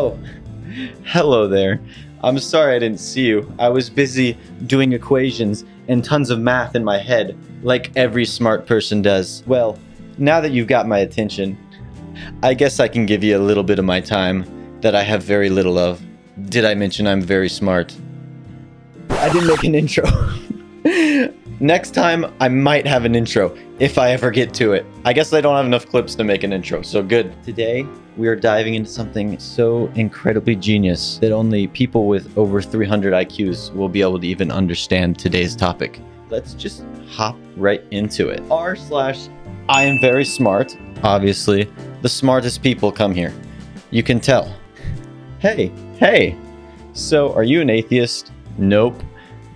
Oh, hello there. I'm sorry I didn't see you. I was busy doing equations and tons of math in my head, like every smart person does. Well, now that you've got my attention, I guess I can give you a little bit of my time that I have very little of. Did I mention I'm very smart? I didn't make an intro. Next time, I might have an intro if I ever get to it. I guess I don't have enough clips to make an intro, so good. Today, we are diving into something so incredibly genius that only people with over 300 IQs will be able to even understand today's topic. Let's just hop right into it. R slash I am very smart. Obviously, the smartest people come here. You can tell. Hey, hey. So, are you an atheist? Nope.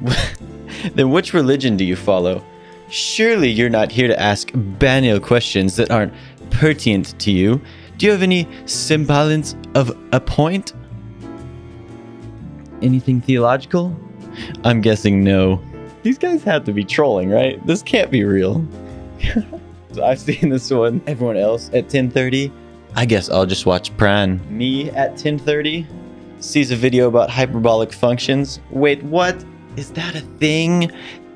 then which religion do you follow? Surely you're not here to ask banal questions that aren't pertinent to you. Do you have any semblance of a point? Anything theological? I'm guessing no. These guys have to be trolling, right? This can't be real. I've seen this one. Everyone else at 10:30. I guess I'll just watch Pran. Me at 10:30 sees a video about hyperbolic functions. Wait, what? Is that a thing?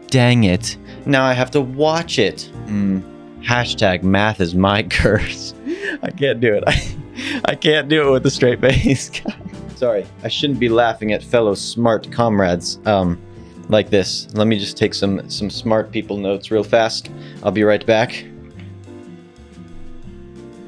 Dang it. Now I have to watch it. Hmm. Hashtag math is my curse. I can't do it. I, I can't do it with a straight face. Sorry, I shouldn't be laughing at fellow smart comrades um, like this. Let me just take some, some smart people notes real fast. I'll be right back.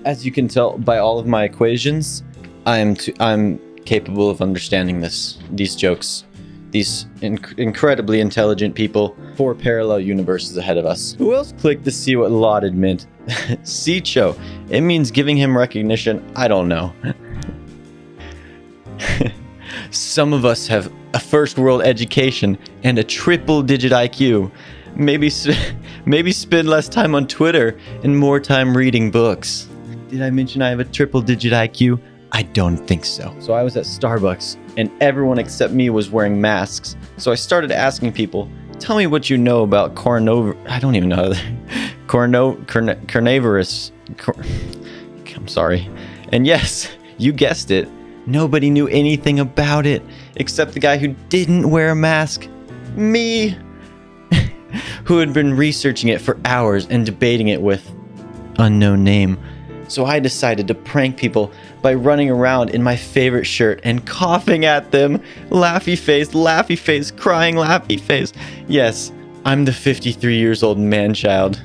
As you can tell by all of my equations, I'm, I'm capable of understanding this, these jokes these inc incredibly intelligent people, four parallel universes ahead of us. Who else clicked to see what lauded meant? Sicho. It means giving him recognition. I don't know. Some of us have a first world education and a triple digit IQ. Maybe, maybe spend less time on Twitter and more time reading books. Did I mention I have a triple digit IQ? I don't think so. So I was at Starbucks and everyone except me was wearing masks. So I started asking people, tell me what you know about cornov I don't even know. Corno corn carnivorous. I'm sorry. And yes, you guessed it. Nobody knew anything about it except the guy who didn't wear a mask. Me. who had been researching it for hours and debating it with unknown name. So I decided to prank people by running around in my favorite shirt and coughing at them. Laughy face, laughy face, crying laughy face. Yes, I'm the 53 years old man child.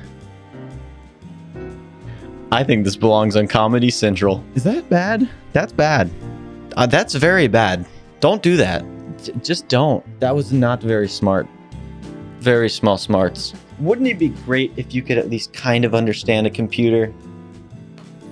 I think this belongs on Comedy Central. Is that bad? That's bad. Uh, that's very bad. Don't do that. J just don't. That was not very smart. Very small smarts. Wouldn't it be great if you could at least kind of understand a computer?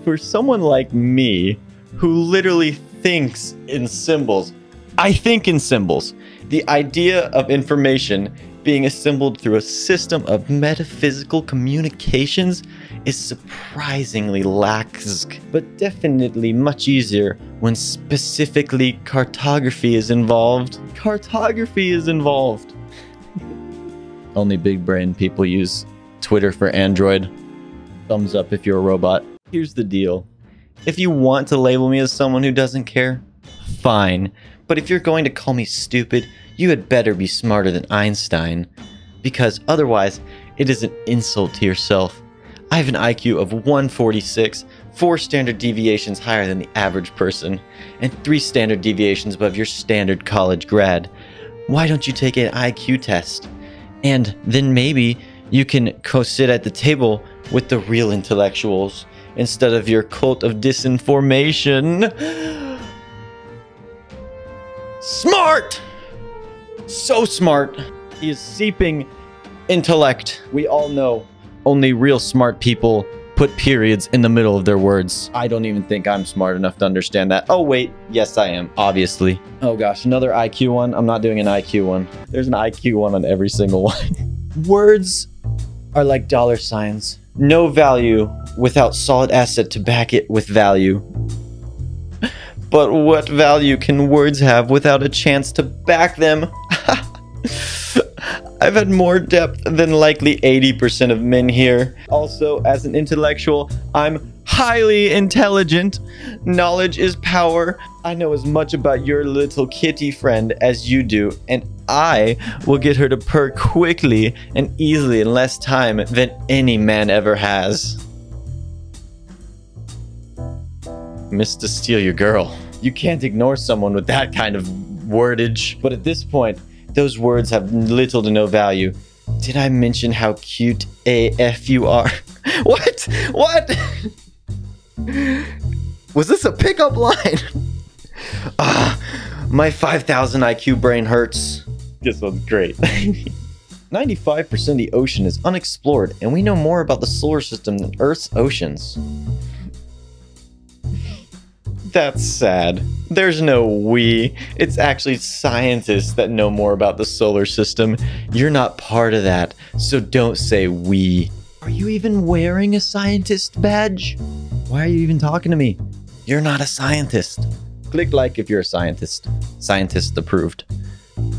For someone like me, who literally thinks in symbols. I think in symbols. The idea of information being assembled through a system of metaphysical communications is surprisingly lax, but definitely much easier when specifically cartography is involved. Cartography is involved. Only big brain people use Twitter for Android. Thumbs up if you're a robot. Here's the deal if you want to label me as someone who doesn't care, fine. But if you're going to call me stupid, you had better be smarter than Einstein. Because otherwise, it is an insult to yourself. I have an IQ of 146, 4 standard deviations higher than the average person, and 3 standard deviations above your standard college grad. Why don't you take an IQ test? And then maybe you can co sit at the table with the real intellectuals instead of your cult of disinformation. Smart! So smart. He is seeping intellect. We all know only real smart people put periods in the middle of their words. I don't even think I'm smart enough to understand that. Oh, wait. Yes, I am. Obviously. Oh, gosh. Another IQ one. I'm not doing an IQ one. There's an IQ one on every single one. Words are like dollar signs. No value without solid asset to back it with value. But what value can words have without a chance to back them? I've had more depth than likely 80% of men here. Also, as an intellectual, I'm highly intelligent. Knowledge is power. I know as much about your little kitty friend as you do, and I will get her to purr quickly and easily in less time than any man ever has. Mr. Steal Your Girl. You can't ignore someone with that kind of wordage. But at this point, those words have little to no value. Did I mention how cute AF you are? what? What? Was this a pickup line? ah, my 5000 IQ brain hurts. This one's great. 95% of the ocean is unexplored, and we know more about the solar system than Earth's oceans. That's sad. There's no we. It's actually scientists that know more about the solar system. You're not part of that, so don't say we. Are you even wearing a scientist badge? Why are you even talking to me? You're not a scientist. Click like if you're a scientist. Scientist approved.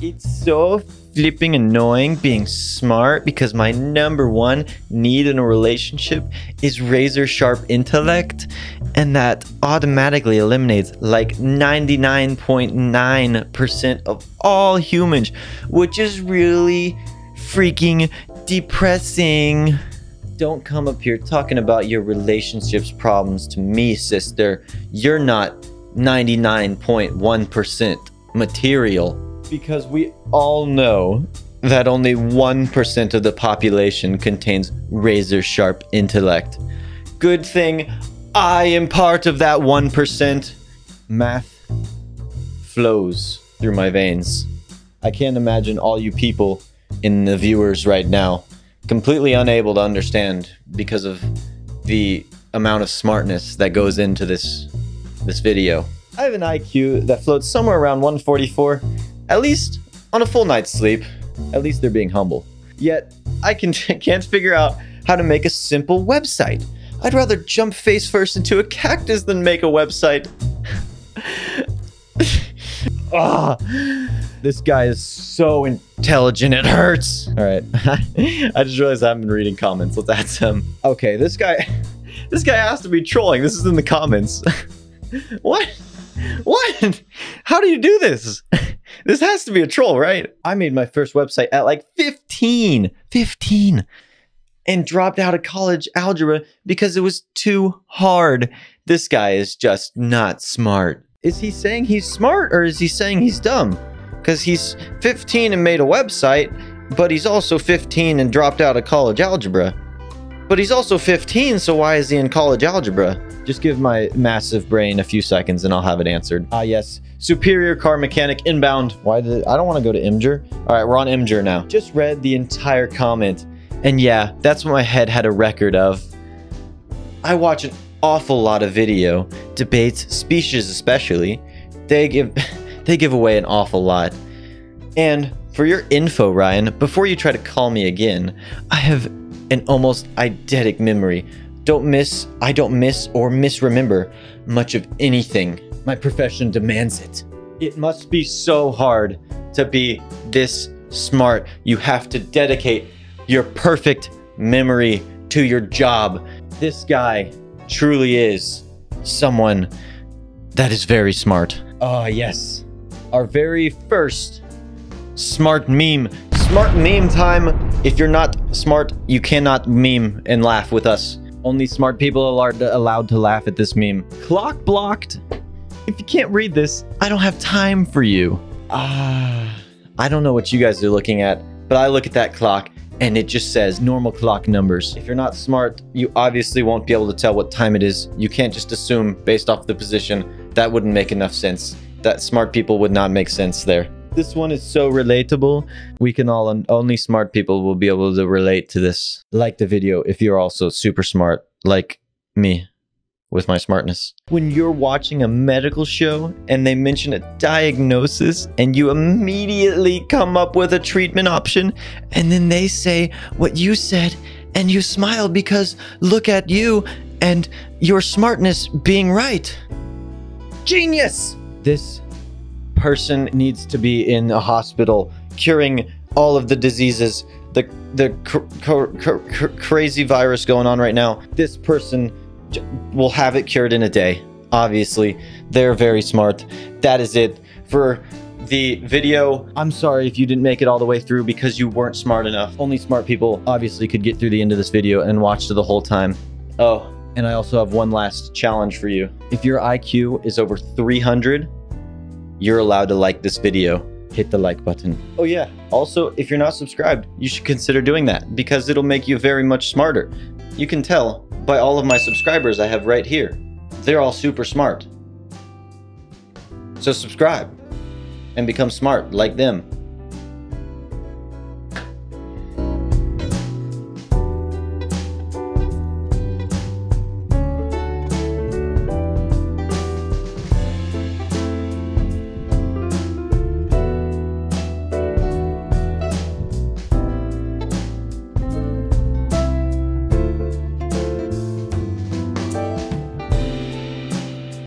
It's so flipping annoying being smart because my number one need in a relationship is razor sharp intellect, and that automatically eliminates like 99.9% of all humans, which is really freaking depressing. Don't come up here talking about your relationships problems to me, sister. You're not 99.1% material because we all know that only 1% of the population contains razor sharp intellect. Good thing I am part of that 1%. Math flows through my veins. I can't imagine all you people in the viewers right now completely unable to understand because of the amount of smartness that goes into this this video. I have an IQ that floats somewhere around 144 at least on a full night's sleep. At least they're being humble. Yet, I can, can't figure out how to make a simple website. I'd rather jump face first into a cactus than make a website. Ah, this guy is so intelligent, it hurts. All right, I just realized I haven't been reading comments. Let's add some. Okay, this guy, this guy has to be trolling. This is in the comments. what? What? How do you do this? This has to be a troll, right? I made my first website at like 15. 15. And dropped out of college algebra because it was too hard. This guy is just not smart. Is he saying he's smart or is he saying he's dumb? Because he's 15 and made a website, but he's also 15 and dropped out of college algebra. But he's also 15, so why is he in college algebra? Just give my massive brain a few seconds and I'll have it answered. Ah, yes. Superior car mechanic inbound. Why did I don't want to go to Imgur? All right, we're on Imgur now. Just read the entire comment. And yeah, that's what my head had a record of. I watch an awful lot of video, debates, speeches especially. They give they give away an awful lot. And for your info, Ryan, before you try to call me again, I have an almost eidetic memory. Don't miss, I don't miss or misremember much of anything. My profession demands it. It must be so hard to be this smart. You have to dedicate your perfect memory to your job. This guy truly is someone that is very smart. Ah, yes. Our very first smart meme. Smart meme time. If you're not smart, you cannot meme and laugh with us. Only smart people are allowed to laugh at this meme. Clock blocked. If you can't read this, I don't have time for you. Ah, I don't know what you guys are looking at, but I look at that clock and it just says normal clock numbers. If you're not smart, you obviously won't be able to tell what time it is. You can't just assume based off the position. That wouldn't make enough sense. That smart people would not make sense there. This one is so relatable. We can all, only smart people will be able to relate to this. Like the video if you're also super smart, like me with my smartness. When you're watching a medical show and they mention a diagnosis and you immediately come up with a treatment option and then they say what you said and you smile because look at you and your smartness being right. Genius! This person needs to be in a hospital curing all of the diseases, the the cr cr cr crazy virus going on right now. This person will have it cured in a day. Obviously, they're very smart. That is it for the video. I'm sorry if you didn't make it all the way through because you weren't smart enough. Only smart people obviously could get through the end of this video and watch to the whole time. Oh, and I also have one last challenge for you. If your IQ is over 300, you're allowed to like this video. Hit the like button. Oh yeah. Also, if you're not subscribed, you should consider doing that because it'll make you very much smarter. You can tell by all of my subscribers I have right here. They're all super smart. So subscribe and become smart like them.